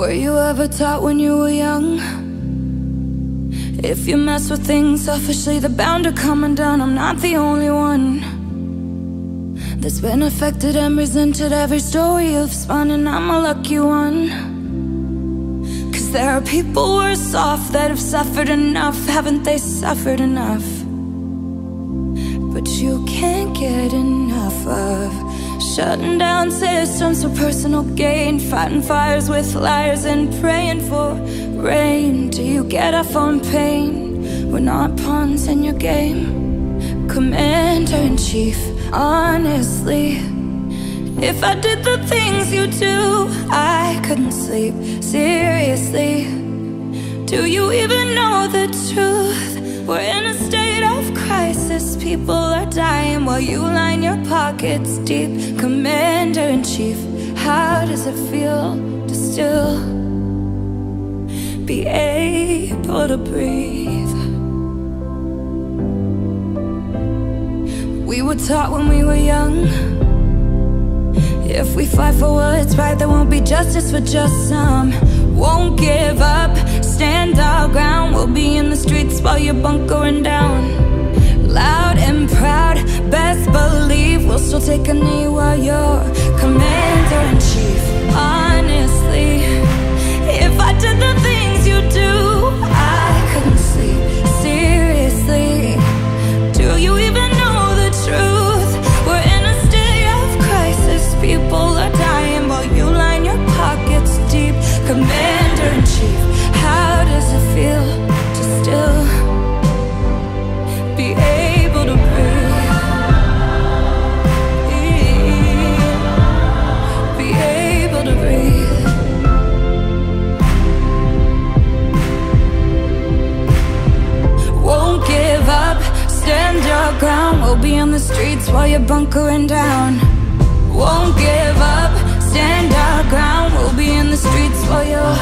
Were you ever taught when you were young? If you mess with things selfishly, they're bound to come undone. I'm not the only one that's been affected and resented every story you've spun, and I'm a lucky one. Cause there are people worse off that have suffered enough, haven't they suffered enough? But you can't get enough of Shutting down systems for personal gain. Fighting fires with liars and praying for rain. Do you get off on pain? We're not pawns in your game. Commander-in-Chief, honestly. If I did the things you do I couldn't sleep, seriously. Do you even know the truth? We're in a state People are dying while you line your pockets deep. Commander-in-Chief, how does it feel to still Be able to breathe? We were taught when we were young If we fight for what's right There won't be justice for just some. Won't give up, stand our ground We'll be in the streets while you're bunkering down believe We'll still take a knee while you're Commander-in-Chief Honestly, if I did the things you do I couldn't sleep, seriously Do you even know the truth? We're in a state of crisis. People are dying while you line your pockets deep. Commander-in-Chief, how does it feel to still be ground. We'll be on the streets while you're bunkering down. Won't give up, stand our ground. We'll be in the streets while you're